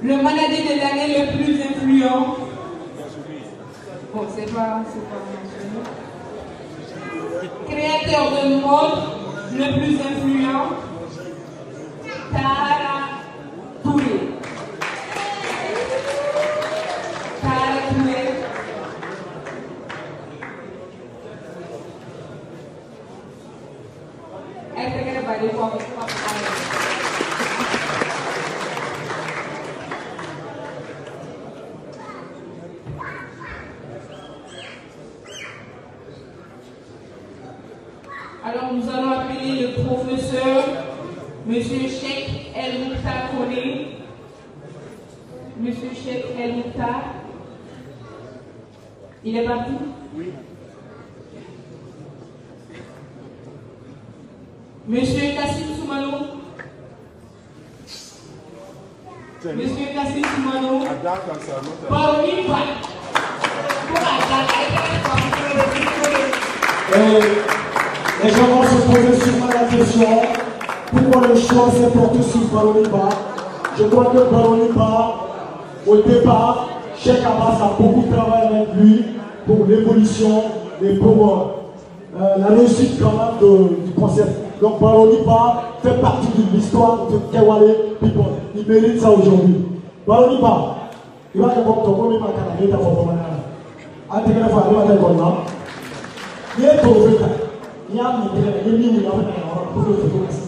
Le maladie de l'année le plus influent. Bon, c'est pas, pas. Créateur de mode le plus influent. Tara Touré. Tara Touré. Est-ce que vous allez voir Alors nous allons appeler le professeur Monsieur Cheikh El Mouktar Kone. Monsieur Cheikh El Mouktar. Il est parti? Oui. Monsieur Kassim Soumano. Monsieur Kassim Soumano. Parmi pas. Et les gens vont se poser souvent la question pourquoi le choix s'est porté sur Baroniba Je crois que Baroniba, au départ, Cheikh Abbas a beaucoup travaillé avec lui pour l'évolution et pour euh, la réussite quand même du concept. Donc Baroniba fait partie de l'histoire de Kewale People. Il mérite ça aujourd'hui. Baroniba, il va y avoir ton premier matin à l'état pour Antigone fa adama tay kɔnɔ n'i ye tɔw fɛ ta n'i y'a min tɛgɛ la i ye min min a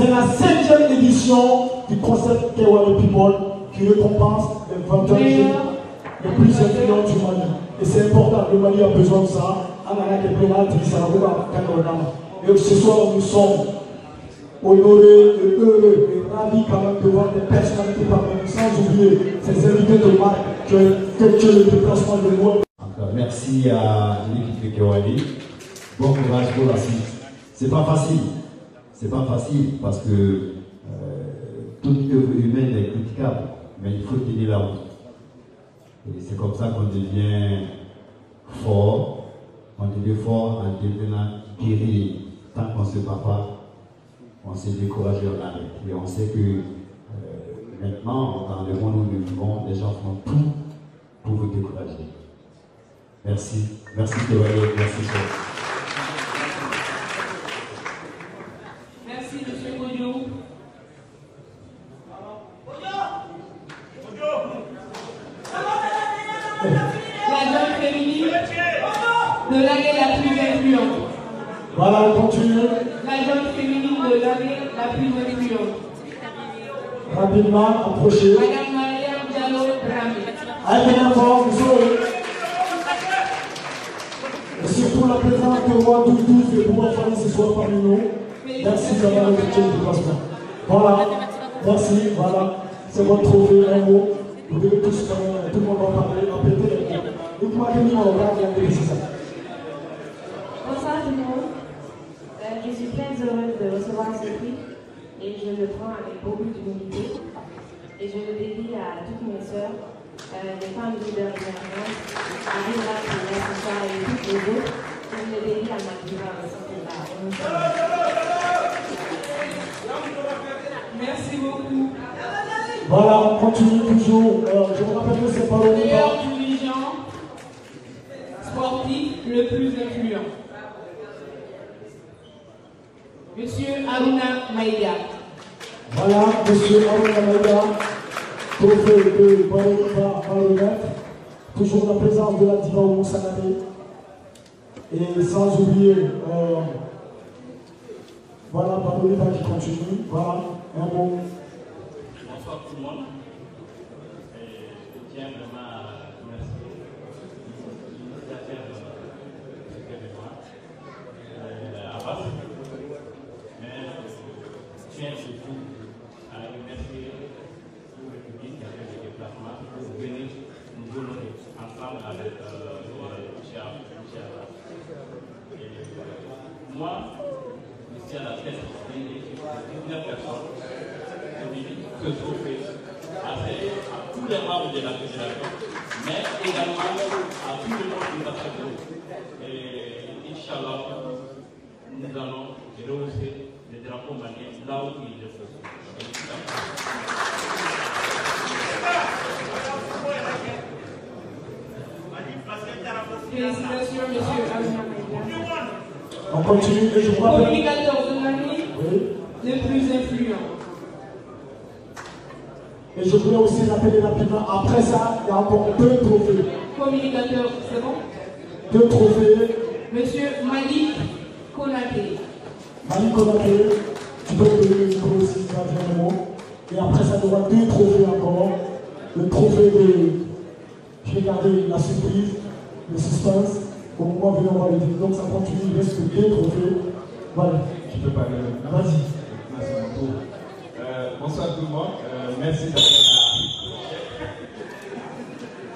c'est la septième édition du concept Kewale People qui récompense les 21 jeunes les plus influents du Mali. Et c'est important, le Mali a besoin de ça. Et ce soir, nous sommes honorés et heureux et ravis quand même de voir des personnalités parmi nous, sans oublier ces invités de marque ont effectué le déplacement de moi. Merci à l'équipe de Kewali. Bon courage pour la suite. C'est pas facile. C'est pas facile parce que euh, toute œuvre humaine est critiquable, mais il faut tenir la route. Et c'est comme ça qu'on devient fort. On devient fort en devenant guéri. Tant qu'on ne se bat pas, on s'est découragé, on arrête. Et on sait que euh, maintenant, dans le monde où nous vivons, les gens font tout pour vous décourager. Merci. Merci Théorie. Merci cher. Merci Monsieur Kodjo. La jeune féminine de l'année la plus influente. Voilà, on continue. La jeune l'année la plus influente. Rapidement, approchez. Madame Mariam Diallo Dramé. Allez, bien fort, vous. Et surtout la présence de roi 12 de pouvoir faire ce soir parmi nous. Merci d'avoir effectué le déplacement. Voilà, merci, voilà. C'est votre trophée, un mot. Vous devez tous, tout le monde va parler, répéter les mots. Dites-moi quel numéro on va regarder, c'est ça. Bonsoir tout le monde. Euh, je suis très heureuse de recevoir ce prix et je le prends avec beaucoup d'humilité. Et je le dédie à toutes mes sœurs, euh, les femmes leaders de l'émergence, à Rivera qui est là ce soir et toutes les autres. Et je le dédie à ma. Merci beaucoup. Voilà, on continue toujours. Euh, je vous rappelle que c'est pas le Meilleur dirigeant sportif le plus influent. Monsieur Aruna Maïga. Voilà, monsieur Aouna Maïga, trophée de Baroba Baronet, toujours la présence de la diva au Sanadé. Et sans oublier, euh, voilà, Baroba qui continue. Voilà, un mot. bonsoir tout le monde. Et je tiens vraiment à remercier l'initiateur de cet événement, euh, Abbas. Mais je tiens surtout à remercier tout le public qui a fait le déplacement pour venir nous honorer ensemble avec euh, moi, je suis à la tête de 19 personnes ce trophée à, à tous les membres de la fédération, mais également à tout le monde va s'accompagner. Et Inch'Allah, nous allons rehausser le drapeau malien là où il est faut. Félicitations, monsieur On continue et je vous rappelle. Communicateur de l'année Oui. le plus influent. Et je voulais aussi rappeler rapidement, après ça, il y a encore deux trophées. Communicateur, c'est bon? Deux trophées. Monsieur Malik Konaté. Malik Konaté, tu peux donner le micro aussi. Et après ça, il y aura deux trophées encore. Le trophée de. Je vais garder la surprise, le suspense. Au moment venu, on va le dire. Donc ça continue, il reste que deux trophées. Voilà. Je peux parler Vas-y. Euh, bonsoir tout le monde. Euh, merci d'être là.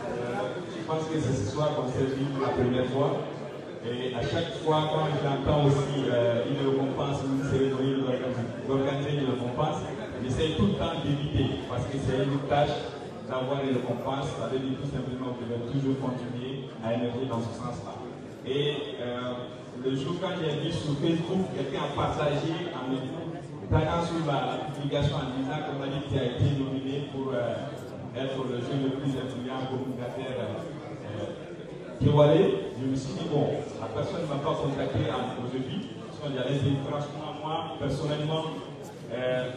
Euh, je pense que c'est ce soir qu'on s'est vu pour la première fois. Et à chaque fois, quand j'entends aussi une récompense ou une cérémonie d'organiser une récompense, j'essaie tout le temps d'éviter parce que c'est une tâche d'avoir une récompense. Ça veut dire tout simplement que je vais toujours continuer à émerger dans ce sens-là. Et euh, le jour quand j'ai vu sur Facebook, quelqu'un a partagé en me taguant sur la publication en disant qu'on a dit qu'il a été nominé pour euh, être le jeu le plus influent communicateur euh. Je me suis dit, bon, la personne ne m'a pas contacté aujourd'hui. J'allais dire, franchement, moi, personnellement, euh,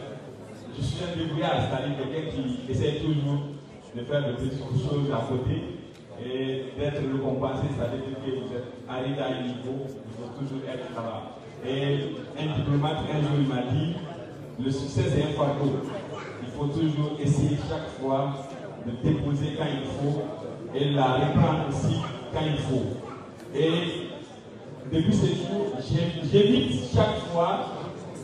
je suis un débrouillard, c'est-à-dire quelqu'un qui essaie toujours de faire de petites choses à côté et d'être récompensé, ça veut dire que vous êtes arrivé à un niveau, il faut toujours être là-bas. Et un diplomate, un jour, il m'a dit, le succès c'est un fardeau. Il faut toujours essayer chaque fois de déposer quand il faut et la reprendre aussi quand il faut. Et depuis ce jour, j'évite chaque fois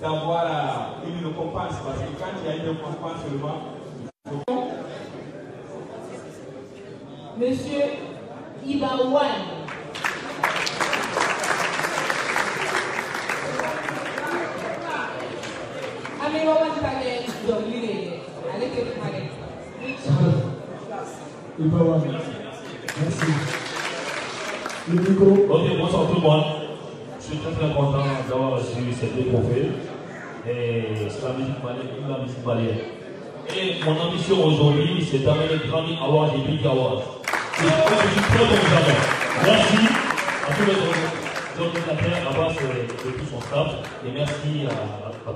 d'avoir une récompense parce que quand il y a une récompense seulement, Monsieur Ibawan. Kumare. Ibawan. Merci. Le micro. Ok, bonsoir tout le monde. Je suis très très content d'avoir reçu ces deux trophées. Et c'est la musique malienne la musique malienne. Et mon ambition aujourd'hui, c'est d'amener le Grammy Award et Big Awards. Merci à tous les organisateurs, Abbas et tout son staff. Et merci à, à